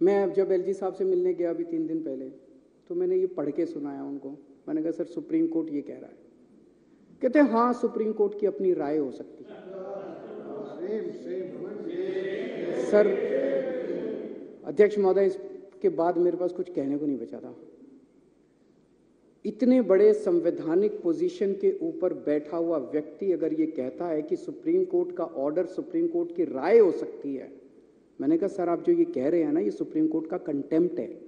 मैं जब एलजी साहब से मिलने गया अभी तीन दिन पहले तो मैंने ये पढ़ के सुनाया उनको। मैंने कहा, सर, सुप्रीम कोर्ट ये कह रहा है। कहते हाँ सुप्रीम कोर्ट की अपनी राय हो सकती है। सर, अध्यक्ष महोदय इसके बाद मेरे पास कुछ कहने को नहीं बचा था। इतने बड़े संवैधानिक पोजीशन के ऊपर बैठा हुआ व्यक्ति अगर ये कहता है कि सुप्रीम कोर्ट का ऑर्डर सुप्रीम कोर्ट की राय हो सकती है मैंने कहा, सर, आप जो ये कह रहे हैं ना, ये सुप्रीम कोर्ट का कंटेम्प्ट है।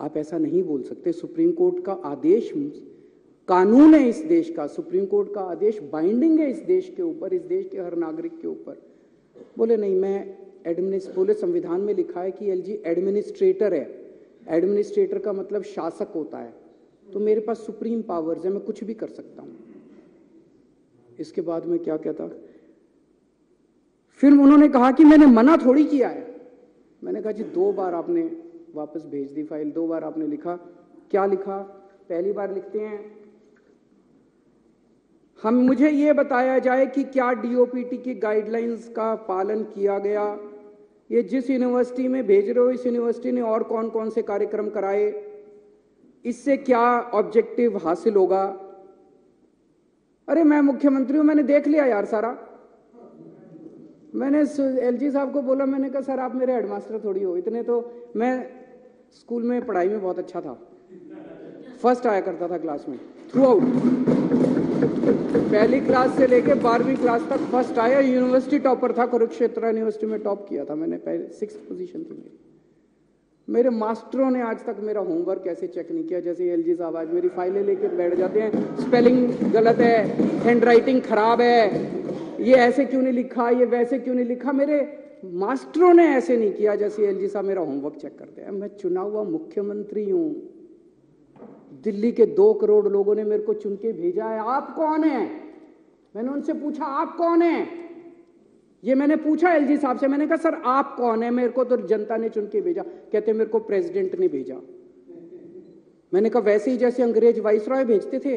आप ऐसा नहीं बोल सकते। सुप्रीम कोर्ट का आदेश, कानून है इस देश का। सुप्रीम कोर्ट का आदेश बाइंडिंग है इस देश के ऊपर, इस देश के हर नागरिक के ऊपर। बोले, नहीं, मैं एडमिनिस्ट बोले, संविधान में लिखा है कि एलजी एडमिनिस्ट्रेटर है। एडमिनिस्ट्रेटर का मतलब शासक होता है। तो मेरे पास सुप्रीम पावर्स है, मैं कुछ भी कर सकता हूँ। इसके बाद में क्या कहता? फिर उन्होंने कहा कि मैंने मना थोड़ी किया है। मैंने कहा, जी, दो बार आपने वापस भेज दी फ़ाइल, दो बार आपने लिखा। क्या लिखा? पहली बार लिखते हैं। हम, मुझे यह बताया जाए कि क्या डीओपीटी की गाइडलाइंस का पालन किया गया? ये जिस यूनिवर्सिटी में भेज रहे हो, इस यूनिवर्सिटी ने और कौन कौन से कार्यक्रम कराए? इससे क्या ऑब्जेक्टिव हासिल होगा? अरे, मैं मुख्यमंत्री हूँ, मैंने देख लिया यार सारा। मैंने एलजी साहब को बोला, मैंने कहा, सर, आप मेरे हेडमास्टर थोड़ी हो। इतने तो मैं स्कूल में पढ़ाई में बहुत अच्छा था। फ़र्स्ट आया करता था क्लास में। थ्रू आउट पहली क्लास से लेकर बारहवीं क्लास तक फ़र्स्ट आया। यूनिवर्सिटी टॉपर था, कुरुक्षेत्र यूनिवर्सिटी में टॉप किया था मैंने। पहले सिक्स पोजिशन थी मेरी। मेरे मास्टरों ने आज तक मेरा होमवर्क ऐसे चेक नहीं किया। जैसे एल जी साहब आज मेरी फाइलें लेके बैठ जाते हैं। स्पेलिंग गलत है हैंड राइटिंग खराब है। ये ऐसे क्यों नहीं लिखा, ये वैसे क्यों नहीं लिखा? मेरे मास्टरों ने ऐसे नहीं किया जैसे एल जी साहब मेरा होमवर्क चेक करते हैं। मैं चुना हुआ मुख्यमंत्री हूँ। दिल्ली के दो करोड़ लोगों ने मेरे को चुन के भेजा है। आप कौन है? मैंने उनसे पूछा, आप कौन है? ये मैंने पूछा एल जी साहब से। मैंने कहा, सर, आप कौन है? मेरे को तो जनता ने चुन के भेजा। कहते, मेरे को प्रेसिडेंट ने भेजा। मैंने कहा, वैसे ही जैसे अंग्रेज़ वाइस रॉय भेजते थे,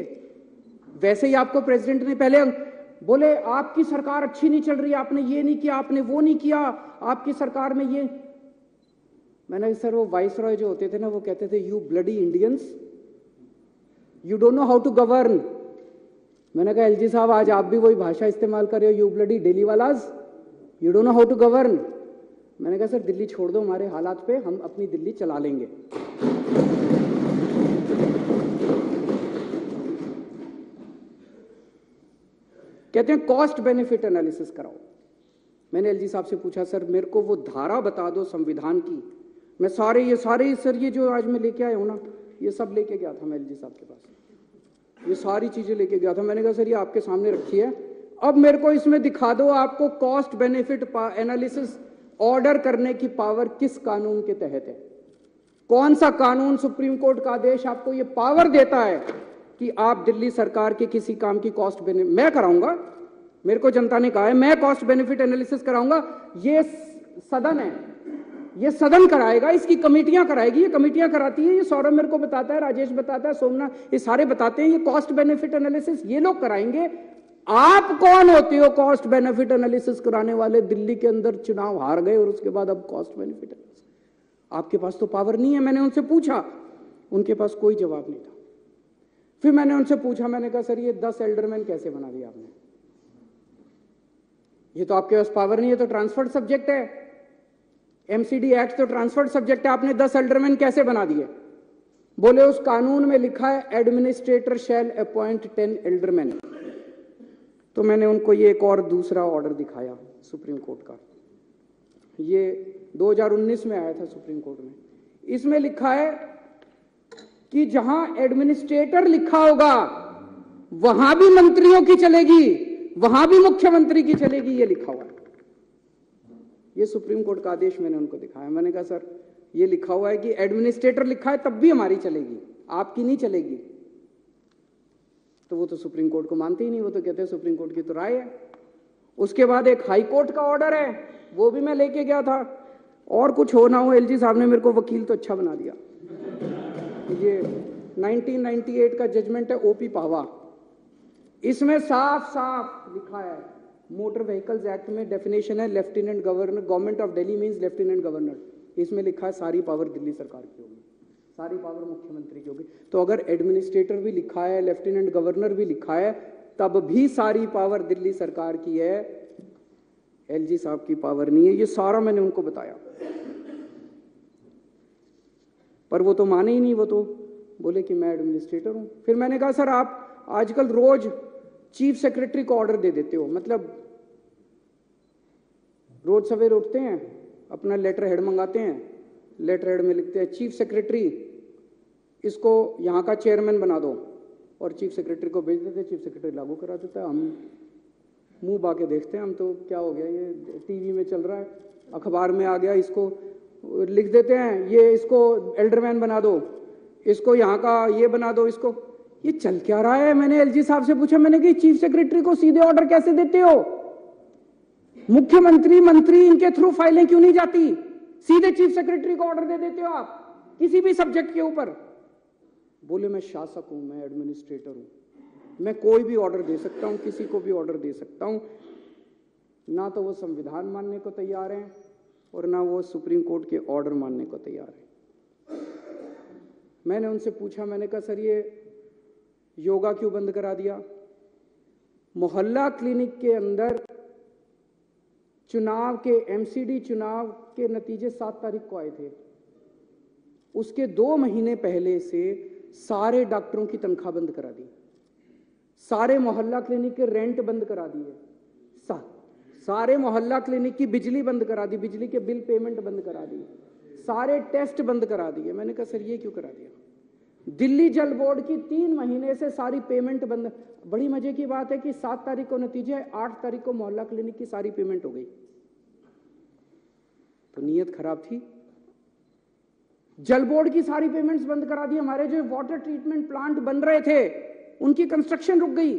वैसे ही आपको प्रेसिडेंट ने पहले बोले, आपकी सरकार अच्छी नहीं चल रही, आपने ये नहीं किया, आपने वो नहीं किया, आपकी सरकार में ये। मैंने सर, वो वाइस रॉय जो होते थे ना, वो कहते थे you bloody Indians you don't know how to govern मैंने कहा एलजी साहब, आज आप भी वही भाषा इस्तेमाल कर रहे हो you bloody Delhi वालाज you don't know how to govern मैंने कहा, सर, दिल्ली छोड़ दो, हमारे हालात पे हम अपनी दिल्ली चला लेंगे। कहते हैं कॉस्ट बेनिफिट एनालिसिस कराओ। मैंने एलजी साहब से पूछा, सर, मेरे को वो धारा बता दो संविधान की। मैं सारे ये, सारे सर, ये जो आज मैं लेके आया हूँ ना, ये सब लेके गया था मैं एलजी साहब के पास। ये सारी चीज़ें लेके गया था। मैंने कहा, सर, ये आपके सामने रखी है। अब मेरे को इसमें दिखा दो आपको कॉस्ट बेनिफिट एनालिसिस ऑर्डर करने की पावर किस कानून के तहत है। कौन सा कानून सुप्रीम कोर्ट का आदेश आपको ये पावर देता है कि आप दिल्ली सरकार के किसी काम की कॉस्ट बेनिफिट मैं कराऊँगा। मेरे को जनता ने कहा है, मैं कॉस्ट बेनिफिट एनालिसिस कराऊँगा। ये सदन है। ये सदन कराएगा, इसकी कमेटियाँ कराएगी। ये कमेटियाँ कराती है, ये सौरभ मेरे को बताता है, राजेश बताता है सोमनाथ ये सारे बताते हैं। ये कॉस्ट बेनिफिट एनालिसिस ये लोग कराएँगे। आप कौन होते हो कॉस्ट बेनिफिट एनालिसिस कराने वाले? दिल्ली के अंदर चुनाव हार गए और उसके बाद अब कॉस्ट बेनिफिट आपके पास तो पावर नहीं है, मैंने उनसे पूछा। उनके पास कोई जवाब नहीं था। फिर मैंने उनसे पूछा, मैंने कहा, सर, ये दस एल्डरमैन कैसे बना दिया आपने? ये तो आपके पास पावर नहीं है तो ट्रांसफर्ड सब्जेक्ट है। एमसीडी एक्ट तो ट्रांसफर्ड सब्जेक्ट है। आपने दस एल्डरमैन कैसे बना दिए? बोले, उस कानून में लिखा है administrator shall appoint ten alderman. तो मैंने उनको ये एक और दूसरा ऑर्डर दिखाया सुप्रीम कोर्ट का। ये 2019 में आया था सुप्रीम कोर्ट में। इसमें लिखा है कि जहाँ एडमिनिस्ट्रेटर लिखा होगा, वहाँ भी मंत्रियों की चलेगी, वहाँ भी मुख्यमंत्री की चलेगी, ये लिखा हुआ है। ये सुप्रीम कोर्ट का आदेश मैंने उनको दिखाया। मैंने कहा, सर, ये लिखा हुआ है कि एडमिनिस्ट्रेटर लिखा है, तब भी हमारी चलेगी, आपकी नहीं चलेगी। तो वो तो सुप्रीम कोर्ट को मानते ही नहीं, वो तो कहते हैं, सुप्रीम कोर्ट की तो राय है। उसके बाद एक हाई कोर्ट का ऑर्डर है, वो भी मैं लेके गया था। और कुछ हो ना हो, एलजी साहब ने मेरे को वकील तो अच्छा बना दिया। ये 1998 का जजमेंट है ओपी पावा। इसमें साफ़ साफ़ लिखा है, मोटर व्हीकल्स एक्ट में डेफिनेशन है lieutenant governor, government of Delhi means lieutenant governor. इसमें लिखा है सारी पावर दिल्ली सरकार की होगी, सारी पावर मुख्यमंत्री की होगी। तो अगर एडमिनिस्ट्रेटर भी लिखा है, लेफ्टिनेंट गवर्नर भी लिखा है, तब भी सारी पावर दिल्ली सरकार की है। एलजी साहब की पावर नहीं है, ये सारा मैंने उनको बताया। पर वो तो माने ही नहीं वो तो। बोले कि मैं एडमिनिस्ट्रेटर हूँ। फिर मैंने कहा, सर, आप आजकल रोज चीफ सेक्रेटरी को ऑर्डर दे देते हो। मतलब रोज सवेरे उठते हैं, अपना लेटर हेड मंगाते हैं लेटर हेड में लिखते हैं, चीफ सेक्रेटरी इसको यहाँ का चेयरमैन बना दो। और चीफ सेक्रेटरी को भेज देते चीफ सेक्रेटरी लागू करा देता है। हम मुँह बाके देखते हैं, हम तो क्या हो गया, ये टीवी में चल रहा है, अखबार में आ गया इसको। लिख देते हैं, ये इसको एल्डरमैन बना दो, इसको यहाँ का ये बना दो, इसको। ये चल क्या रहा है? मैंने एलजी साहब से पूछा, मैंने कि चीफ सेक्रेटरी को सीधे ऑर्डर कैसे देते हो? मुख्यमंत्री, मंत्री इनके थ्रू फाइलें क्यों नहीं जाती? सीधे चीफ सेक्रेटरी को ऑर्डर दे देते हो आप, किसी भी सब्जेक्ट के ऊपर. बोले, मैं शासक हूँ, मैं एडमिनिस्ट्रेटर हूँ। मैं कोई भी ऑर्डर दे सकता हूँ, किसी को भी ऑर्डर दे सकता हूँ। ना तो वो संविधान मानने को तैयार हैं और ना वो सुप्रीम कोर्ट के ऑर्डर मानने को तैयार है। मैंने उनसे पूछा, मैंने कहा, सर, ये योगा क्यों बंद करा दिया? मोहल्ला क्लिनिक के अंदर चुनाव के एमसीडी चुनाव के नतीजे सात तारीख को आए थे। उसके दो महीने पहले से सारे डॉक्टरों की तनख्वाह बंद करा दी। सारे मोहल्ला क्लिनिक के रेंट बंद करा दिए। सारे मोहल्ला क्लिनिक की बिजली बंद करा दी, बिजली के बिल पेमेंट बंद करा दी, सारे टेस्ट बंद करा दिए। मैंने कहा, सर, ये क्यों करा दिया? दिल्ली जल बोर्ड की तीन महीने से सारी पेमेंट बंद। बड़ी मज़े की बात है कि सात तारीख को नतीजे आठ तारीख को मोहल्ला क्लिनिक की सारी पेमेंट हो गई। तो नीयत खराब थी। जल बोर्ड की सारी पेमेंट्स बंद करा दी। हमारे जो वाटर ट्रीटमेंट प्लांट बन रहे थे, उनकी कंस्ट्रक्शन रुक गई।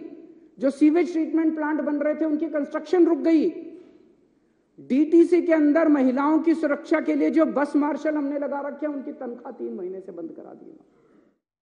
जो सीवेज ट्रीटमेंट प्लांट बन रहे थे, उनकी कंस्ट्रक्शन रुक गई। डीटीसी के अंदर महिलाओं की सुरक्षा के लिए जो बस मार्शल हमने लगा रखे हैं, उनकी तनख्वाह तीन महीने से बंद करा दी